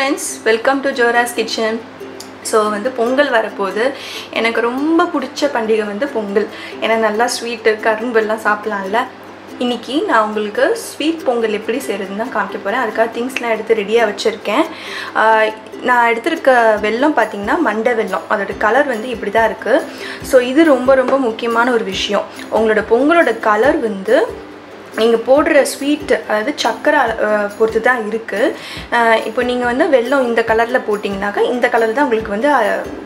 Friends welcome to Jora's kitchen so வந்து பொங்கல் வரப்போகுது. எனக்கு ரொம்ப பிடிச்ச பண்டிகை வந்து பொங்கல். ஏன்னா நல்லா ஸ்வீட்டு கரும்பெல்லாம் சாப்பிட்லாம்ல. இன்னைக்கு நான் உங்களுக்கு ஸ்வீட் பொங்கல் எப்படி செய்கிறதுன்னு தான் காமிக்க போகிறேன் அதுக்காக திங்ஸ்லாம் எடுத்து ரெடியாக வச்சுருக்கேன். நான் எடுத்திருக்க வெல்லம் பார்த்திங்கன்னா மண்டை வெல்லம். அதோட கலர் வந்து இப்படி தான் இருக்குது ஸோ இது ரொம்ப ரொம்ப முக்கியமான ஒரு விஷயம். உங்களோட பொங்கலோட கலர் வந்து நீங்கள் போடுற ஸ்வீட் அதாவது சக்கரை பொறுத்து தான் இருக்குது இப்போ நீங்கள் வந்து வெல்லம் இந்த கலரில் போட்டிங்கனாக்கா இந்த கலர் தான் உங்களுக்கு வந்து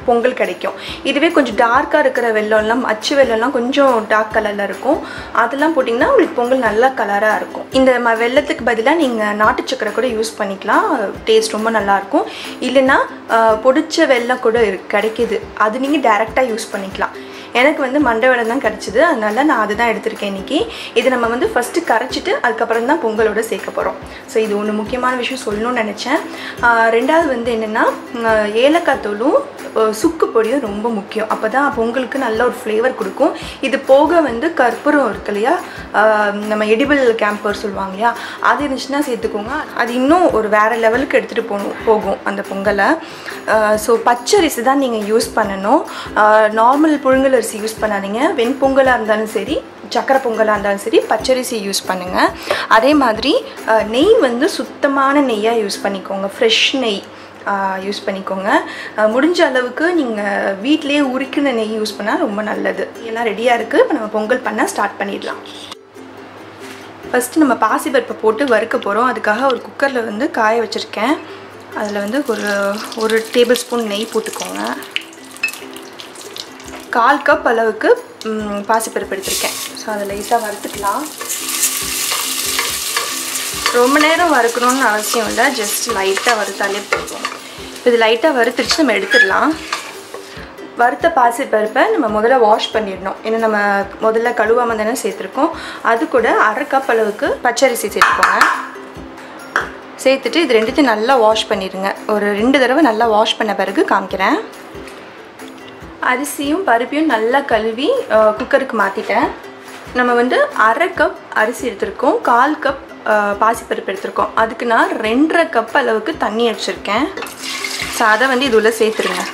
பொங்கல் கிடைக்கும். இதுவே கொஞ்சம் டார்க்காக இருக்கிற வெல்லம்லாம் அச்சு வெல்லம்லாம் கொஞ்சம் டார்க் கலரில் இருக்கும். அதெல்லாம் போட்டிங்கன்னா உங்களுக்கு பொங்கல் நல்லா கலராக இருக்கும். இந்த ம வெல்லத்துக்கு பதிலாக நீங்கள் நாட்டு சக்கரை கூட யூஸ் பண்ணிக்கலாம். டேஸ்ட் ரொம்ப நல்லாயிருக்கும் இல்லைன்னா பொடிச்ச வெள்ளம் கூட இருக்கு கிடைக்கிது. அது நீங்கள் டேரெக்டாக யூஸ் பண்ணிக்கலாம். எனக்கு வந்து மண்டை வடை தான் கிடச்சிது. அதனால நான் அதுதான் எடுத்திருக்கேன் இன்றைக்கி இது நம்ம வந்து ஃபஸ்ட்டு கரைச்சிட்டு அதுக்கப்புறம் தான் பொங்கலோட சேர்க்க போகிறோம் ஸோ இது ஒன்று முக்கியமான விஷயம் சொல்லணும்னு நினச்சேன். ரெண்டாவது வந்து என்னென்னா ஏலக்காய் தூளும் சுக்கு பொடியும் ரொம்ப முக்கியம். அப்போ தான் பொங்கலுக்கு நல்ல ஒரு ஃப்ளேவர் கொடுக்கும். இது போக வந்து கற்பூரம் இருக்கு இல்லையா? நம்ம எடிபிள் கேம்பர் சொல்லுவாங்க இல்லையா? அது இருந்துச்சுன்னா சேர்த்துக்கோங்க. அது இன்னும் ஒரு வேறு லெவலுக்கு எடுத்துகிட்டு போகணும் போகும் அந்த பொங்கலை. ஸோ பச்சரிசி தான் நீங்கள் யூஸ் பண்ணணும். நார்மல் புழுங்கல் அரிசி யூஸ் பண்ணாதீங்க. வெண்பொங்கலாக இருந்தாலும் சரி சக்கரை பொங்கலாக இருந்தாலும் சரி பச்சரிசி யூஸ் பண்ணுங்கள் அதே மாதிரி நெய் வந்து சுத்தமான நெய்யாக யூஸ் பண்ணிக்கோங்க. ஃப்ரெஷ் நெய் யூஸ் பண்ணிக்கோங்க. முடிஞ்ச அளவுக்கு நீங்கள் வீட்டிலேயே உரிக்கின நெய் யூஸ் பண்ணால் ரொம்ப நல்லது. எல்லாம் ரெடியாக இருக்குது இப்போ நம்ம பொங்கல் பண்ண ஸ்டார்ட் பண்ணிடலாம். ஃபஸ்ட்டு நம்ம பாசிப்பருப்பை போட்டு வறுக்க போகிறோம் அதுக்காக ஒரு குக்கரில் வந்து காய வச்சுருக்கேன். அதில் வந்து ஒரு ஒரு டேபிள் ஸ்பூன் நெய் போட்டுக்கோங்க. கால் கப் அளவுக்கு பாசிப்பருப்பு எடுத்திருக்கேன் ஸோ அதை லைட்டாக வறுத்துக்கலாம். ரொம்ப நேரம் வறுக்கணும்னு அவசியம் இல்லை. ஜஸ்ட் லைட்டாக வறுத்தாலே போதும். இது லைட்டாக வறுத்துருச்சு நம்ம எடுத்துடலாம். வறுத்த பாசிப்பருப்பை நம்ம முதல்ல வாஷ் பண்ணிடணும். ஏன்னா நம்ம முதல்ல கழுவாமல் தானே சேர்த்துருக்கோம். அது கூட அரை கப் அளவுக்கு பச்சரிசி சேர்த்துக்கோங்க. சேர்த்துட்டு இது ரெண்டுத்தையும் நல்லா வாஷ் பண்ணிடுங்க. ஒரு ரெண்டு தடவை நல்லா வாஷ் பண்ண பிறகு காமிக்கிறேன். அரிசியும் பருப்பையும் நல்லா கழுவி குக்கருக்கு மாற்றிட்டேன் நம்ம வந்து அரை கப் அரிசி எடுத்திருக்கோம். கால் கப் பாசிப்பருப்பு எடுத்திருக்கோம். அதுக்கு நான் ரெண்டரை கப் அளவுக்கு தண்ணி வச்சுருக்கேன் ஸோ அதை வந்து இது சேர்த்துருங்க.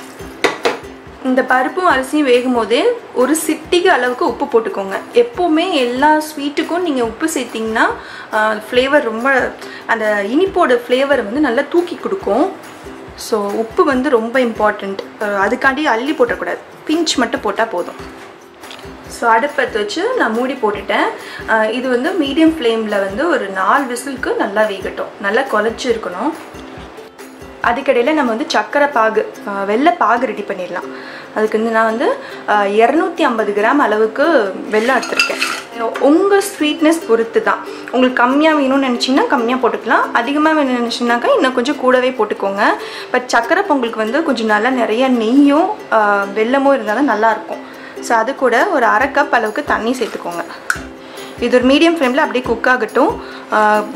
இந்த பருப்பும் அரிசியும் வேகும் போதே ஒரு சிட்டிக்கு அளவுக்கு உப்பு போட்டுக்கோங்க. எப்போவுமே எல்லா ஸ்வீட்டுக்கும் நீங்கள் உப்பு சேர்த்திங்கன்னா ஃப்ளேவர் ரொம்ப அந்த இனிப்போட ஃப்ளேவர் வந்து நல்லா தூக்கி கொடுக்கும். ஸோ உப்பு வந்து ரொம்ப இம்பார்ட்டண்ட் அதுக்காண்டி அள்ளி போட்டக்கூடாது. பிஞ்ச் மட்டும் போட்டால் போதும். ஸோ அடுப்பத்து வச்சு நான் மூடி போட்டுட்டேன். இது வந்து மீடியம் ஃப்ளேமில் வந்து ஒரு நாலு விசிலுக்கு நல்லா வேகட்டும். நல்லா குழச்சி இருக்கணும். அதுக்கடையில் நம்ம வந்து சக்கரை பாகு வெள்ளை பாகு ரெடி பண்ணிடலாம். அதுக்கு வந்து நான் வந்து இரநூத்தி ஐம்பது கிராம் அளவுக்கு வெள்ளம் எடுத்திருக்கேன். உங்கள் ஸ்வீட்னஸ் பொறுத்து தான் உங்களுக்கு கம்மியாக வேணும்னு நினச்சிங்கன்னா கம்மியாக போட்டுக்கலாம். அதிகமாக வேணும்னு நினச்சிங்கனாக்கா இன்னும் கொஞ்சம் கூடவே போட்டுக்கோங்க. பட் சக்கரை பொங்கலுக்கு வந்து கொஞ்சம் நல்லா நிறைய நெய்யும் வெள்ளமும் வெல்லமும் இருந்தால் தான் நல்லாயிருக்கும் ஸோ அது கூட ஒரு அரை கப் அளவுக்கு தண்ணி சேர்த்துக்கோங்க. இது ஒரு மீடியம் ஃப்ளேமில் அப்படியே குக் ஆகட்டும்.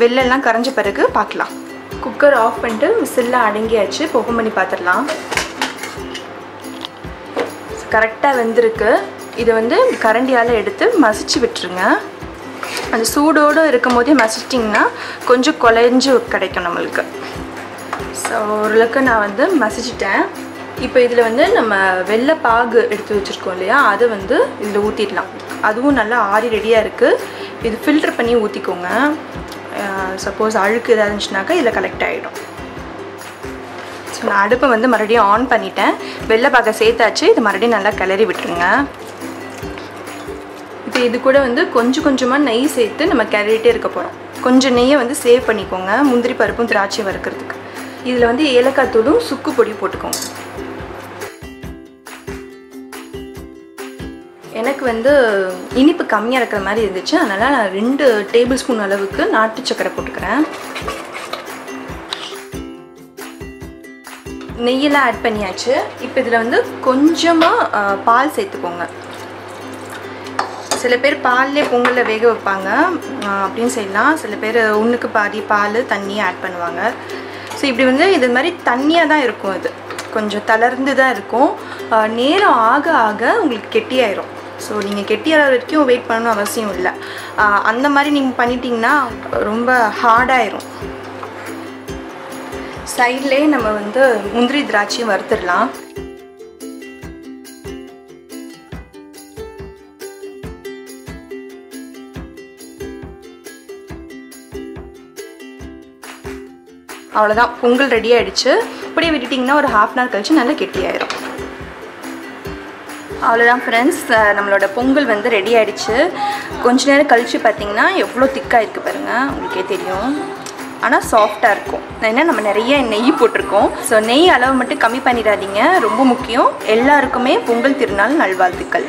வெள்ளெல்லாம் கரைஞ்ச பிறகு பார்க்கலாம். குக்கர் ஆஃப் பண்ணிட்டு விசில்லாம் அடங்கியாச்சு. ஓப்பன் பண்ணி பார்த்துடலாம். கரெக்டாக வெந்திருக்கு. இதை வந்து கரண்டியால் எடுத்து மசிச்சு விட்டுருங்க. அந்த சூடோடு இருக்கும் போதே மசிச்சிட்டிங்கன்னா கொஞ்சம் குலைஞ்சு கிடைக்கும் நம்மளுக்கு. ஸோ ஓரளவுக்கு நான் வந்து மசிச்சிட்டேன். இப்போ இதில் வந்து நம்ம வெள்ளை பாகு எடுத்து வச்சுருக்கோம் இல்லையா? அதை வந்து இதில் ஊற்றிடலாம் அதுவும் நல்லா ஆறி ரெடியாக இருக்குது இது ஃபில்டர் பண்ணி ஊற்றிக்கோங்க சப்போஸ் அழுக்கு எதாவது இருந்துச்சுனாக்கா இதில் கலெக்ட் ஆகிடும் ஸோ நான் அடுப்பை வந்து மறுபடியும் ஆன் பண்ணிட்டேன். வெள்ளை பாகை சேர்த்தாச்சு. இது மறுபடியும் நல்லா கிளறி விட்டுருங்க. இப்போ இது கூட வந்து கொஞ்சம் கொஞ்சமாக நெய் சேர்த்து நம்ம கிளறிட்டே இருக்க போகிறோம் கொஞ்சம் நெய்யை வந்து சேவ் பண்ணிக்கோங்க முந்திரி பருப்பும் திராட்சை வறுக்கிறதுக்கு. இதில் வந்து ஏலக்காய் தூளும் சுக்கு பொடியும் போட்டுக்கோங்க. எனக்கு வந்து இனிப்பு கம்மியாக இருக்கிற மாதிரி இருந்துச்சு. அதனால் நான் ரெண்டு டேபிள் ஸ்பூன் அளவுக்கு நாட்டு சக்கரை போட்டுக்கிறேன். நெய்யெல்லாம் ஆட் பண்ணியாச்சு. இப்போ இதில் வந்து கொஞ்சமாக பால் சேர்த்துக்கோங்க. சில பேர் பால்லே பொங்கலில் வேக வைப்பாங்க. அப்படின்னு செய்யலாம். சில பேர் ஒன்றுக்கு பாதி பால் தண்ணி ஆட் பண்ணுவாங்க. ஸோ இப்படி வந்து இது மாதிரி தண்ணியாக தான் இருக்கும் அது கொஞ்சம் தளர்ந்து தான் இருக்கும். நேரம் ஆக ஆக உங்களுக்கு கெட்டியாயிரும். ஸோ நீங்கள் கெட்டியாகிற வரைக்கும் வெயிட் பண்ணணும் அவசியம் இல்லை. அந்த மாதிரி நீங்கள் பண்ணிட்டீங்கன்னா ரொம்ப ஹார்டாயிரும் சைட்லேயே நம்ம வந்து முந்திரி திராட்சையும் வறுத்துடலாம். அவ்வளோதான் பொங்கல் ரெடி ஆகிடுச்சு இப்படியே விட்டுட்டிங்கன்னா ஒரு ஹாஃப் அன் ஹவர் கழிச்சு நல்லா கெட்டியாயிரும் அவ்வளோதான் ஃப்ரெண்ட்ஸ் நம்மளோட பொங்கல் வந்து ரெடி ஆகிடுச்சு கொஞ்ச நேரம் கழித்து பார்த்தீங்கன்னா எவ்வளோ திக்காக இருக்குது பாருங்கள் உங்களுக்கே தெரியும். ஆனால் சாஃப்டாக இருக்கும். ஏன்னா நம்ம நிறைய நெய் போட்டிருக்கோம். ஸோ நெய் அளவு மட்டும் கம்மி பண்ணிடாதீங்க. ரொம்ப முக்கியம். எல்லாருக்குமே பொங்கல் திருநாள் நல்வாழ்த்துக்கள்.